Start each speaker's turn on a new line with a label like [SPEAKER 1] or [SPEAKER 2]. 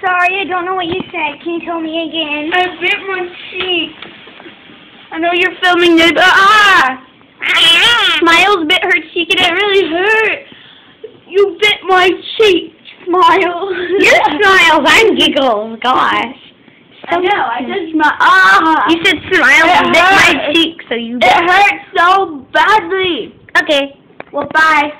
[SPEAKER 1] sorry, I don't know what you said. Can you tell me again?
[SPEAKER 2] I bit my cheek. I know you're filming this, but ah!
[SPEAKER 1] Smiles bit her cheek and it really hurt.
[SPEAKER 2] You bit my cheek, Smile.
[SPEAKER 1] You're Smiles, I'm Giggles, gosh.
[SPEAKER 2] I know, I said my Ah!
[SPEAKER 1] You said Smiles bit my cheek, so you
[SPEAKER 2] It hurts so badly.
[SPEAKER 1] Okay.
[SPEAKER 2] Well, bye.